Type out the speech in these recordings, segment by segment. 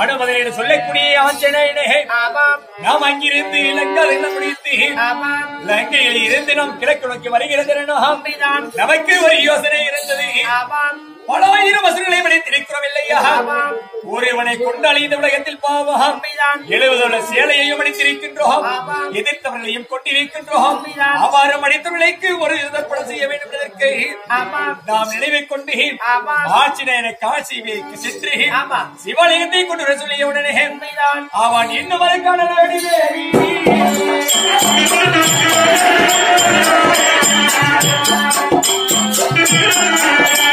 ஆடுமதனை சொல்லக்கூடிய ஆஞ்சநேயனே நாம் அங்கிருந்து இலங்கை என்ன முடித்து இலங்கையில் இருந்து நாம் கிழக்கு நோக்கி வருகிறது நமக்கு ஒரு யோசனை இருந்தது. பல ஆயிரம் வசூல்களை படித்திருக்கிறோம் இல்லையா ஒருவனை கொண்டு அழிந்த உலகத்தில் பாவம் எழுபதுள்ள சேலையையும் அடித்திருக்கின்றோம் எதிர்த்தவர்களையும் கொண்டிருக்கின்றோம். அவ்வாறு மனிதர்களுக்கு ஒரு தற்படம் செய்ய வேண்டும் என்பதற்கு நாம் நினைவை கொண்டு ஆட்சியனை காசிக்கு சென்று சிவலிங்கத்தை கொண்டு வர சொல்லிய உடனே அவன் இன்னும்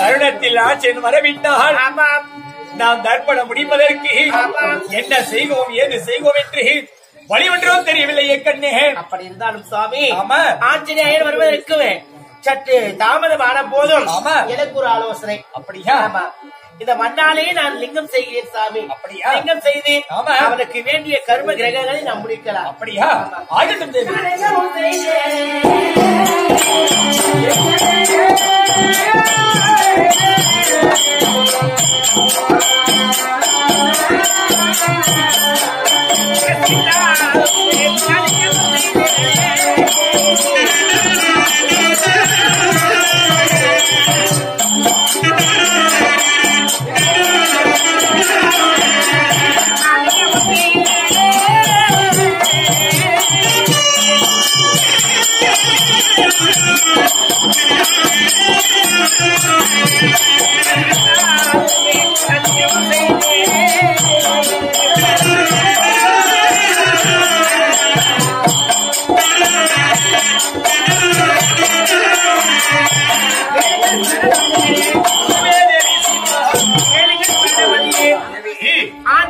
தருணத்தில் ஆட்சியன் வரவிட்டால் நாம் தர்ப்பணம் முடிப்பதற்கு என்ன செய்வோம் ஏது செய்வோம் என்று வழி ஒன்றும் தெரியவில்லையே கண்ணே. அப்படி இருந்தாலும் சுவாமி ஆமா. ஆஞ்சநேயர் வருவதற்கு சற்று தாமதமான போதும். எனக்கு ஒரு ஆலோசனை. அப்படியா? ஆமா. இந்த மண்ணாலே நான் லிங்கம் செய்கிறேன் சாமி. அப்படியா? லிங்கம் செய்து. அவனுக்கு வேண்டிய கர்ம கிரகங்களை நாம் முடிக்கலாம். அப்படியா? ஆகட்டும் தேவி.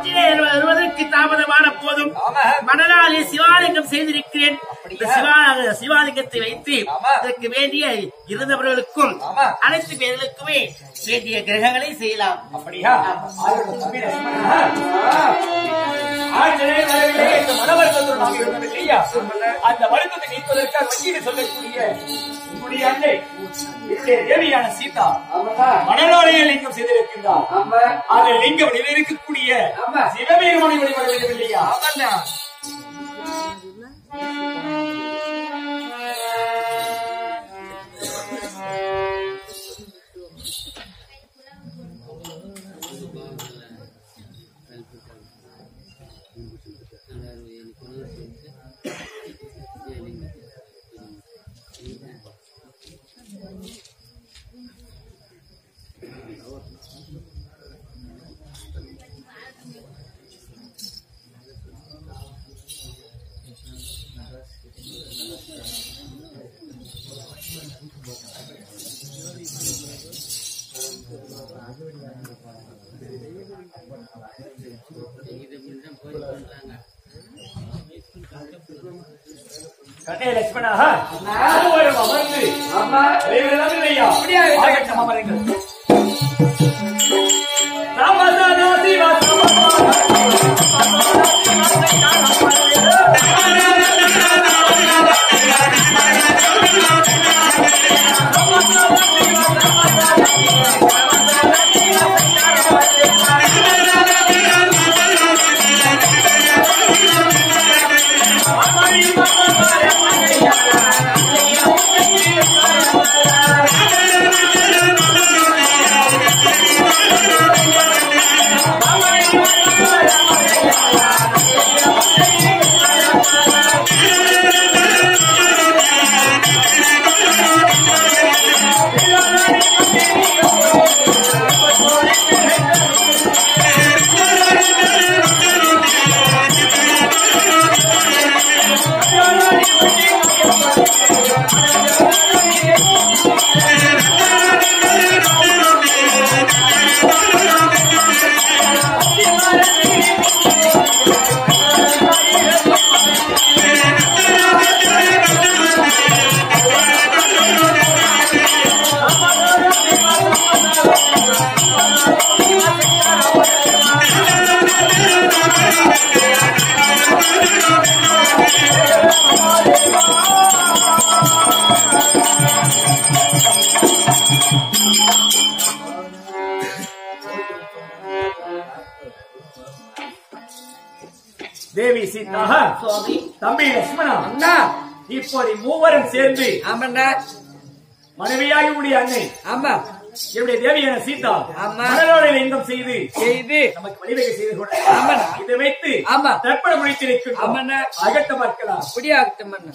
வருவதற்கு தாமதமான போதும். மணலாலே சிவாலிங்கம் செய்திருக்கிறேன். சிவாலிங்கத்தை வைத்து ஆமா. இதற்கு வேண்டிய இருந்தவர்களுக்கும். அனைத்து பேர்களுக்குமே வேண்டிய கிரகங்களை செய்யலாம். அப்படியா? ஆகட்டும் நாம் இருந்தோம் இல்லையா? அந்த வருத்தத்தை நீக்குவதற்காக சொல்லக்கூடிய உங்களுடைய அன்னை தேவியான சீதா மணலாளைய லிங்கம் செய்திருக்கின்றார் அந்த லிங்கம் இருக்கக்கூடிய சிவபெருமனை வழிபட வேண்டும் இல்லையா கண்ணே லட்சுமணா மூவரும் அமர்ந்து இல்லையா ஆகட்டும் அமருங்கள் தேவி சீதா. சுவாமி. தம்பி லட்சுமணா. அண்ணா. இப்போது மூவரும் சேர்ந்து ஆமாண்ணா. மனைவியாகி உடைய அன்னை ஆமா. என்னுடைய தேவியான சீதா ஆமா. மனதோட லிங்கம் செய்து செய்து. நமக்கு வழிவகை செய்து ஆமாண்ணா. இதை வைத்து ஆமா. தர்ப்பண முடித்திருக்கின்றோம் ஆமாண்ணா. அகட்ட பார்க்கலாம். குடியாகட்டும் அண்ணா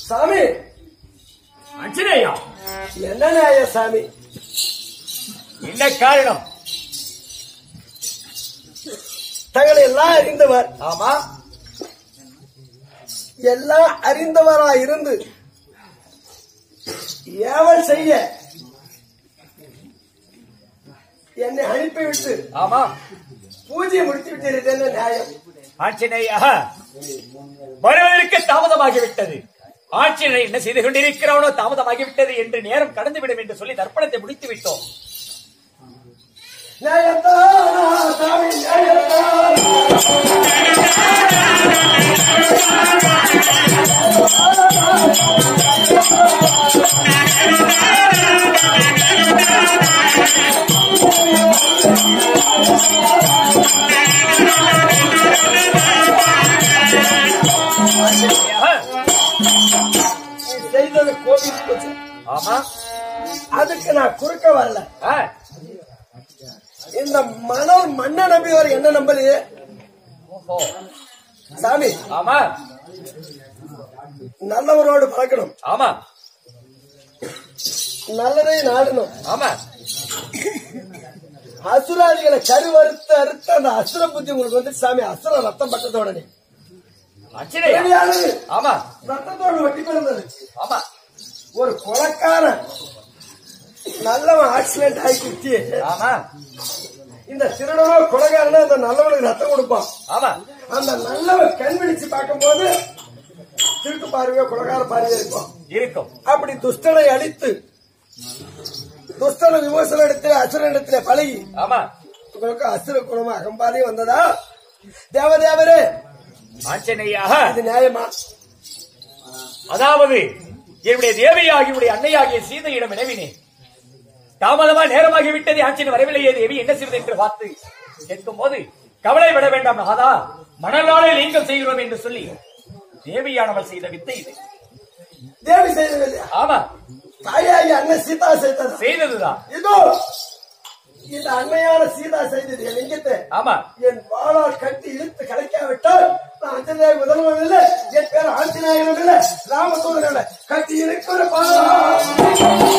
சாமி! அஞ்சனேயா என்ன நியாய சாமி? என்ன காரணம்? தங்களை எல்லாம் அறிந்தவர். ஆமா. எல்லாம் அறிந்தவரா இருந்து ஏவல் செய்ய என்னை அனுப்பிவிட்டு ஆமா. பூஜையை முடித்து என்ன நியாயம்? ஆஞ்சநேயா வருவதற்கு தாமதமாகிவிட்டது. ஆட்சியனை என்ன செய்து கொண்டிருக்கிறவனோ தாமதமாகிவிட்டது என்று நேரம் கடந்துவிடும் என்று சொல்லி தர்ப்பணத்தை முடித்து விட்டோம் நீ செய்தது கோவில் பூஜை ஆமா. அதுக்கு நான் குறுக்க வரல. இந்த மணல் மண்ணை நம்பி வர என்ன ஓஹோ, சாமி. ஆமா. நல்லவரோடு பழக்கணும். ஆமா. நல்லதை நாடணும். ஆமா. அசுராதிகளை கருவறுத்து அறுத்து அந்த அசுர புத்தி உங்களுக்கு வந்து சாமி. அசுர ரத்தம் பட்டத உடனே ஆமா. ரத்தத்தோடு வெட்டி பிறந்தது ஆமா. ஒரு கொலைக்காரன் நல்லவன் ஆக்சிடென்ட் ஆகி குத்தி ஆமா. இந்த திருடனோ கொலைகாரனோ அந்த நல்லவனுக்கு ரத்தம் கொடுப்பான். ஆமா. அந்த நல்லவன் கண் விழிச்சு பார்க்கும்போது திருட்டு பார்வையோ கொலைகார பார்வையோ இருப்பான் இருக்கும். அப்படி துஷ்டனை அழித்து துஷ்டன விமோசன இடத்துல அசுர இடத்துல பழகி ஆமா. உங்களுக்கு அசுர குணமா அகம்பாதி வந்ததா? தேவதேவரே ஆஞ்சநேயா இது நியாயமா? அதாவது என்னுடைய தேவியாகி உடைய அன்னையாகிய சீதையிடம் வினவினேன். தாமதமா நேரமாகி விட்டது ஆட்சியின் வரவில்லையே தேவி என்ன செய்வது என்று பார்த்து கேட்கும் போது கவலைப்பட வேண்டாம் நாதா மணலாலே லிங்கம் செய்கிறோம் என்று சொல்லி தேவியானவள் செய்த வித்தை இது. தேவி செய்தவில்லையா ஆமா. தாயாகி அண்ணன் சீதா செய்தது? செய்ததுதான். இதோ இந்த அண்மையான சீதா செய்தது என் லிங்கத்தை ஆமா. என் வாழால் கட்டி இழுத்து கலைக்காவிட்டால் ஆஞ்சநேய முதல்வன் இல்ல என் பேர் ஆஞ்சநேயனும் இல்ல ராமசூரன் இல்ல கட்டி இருக்கிற பாதம்.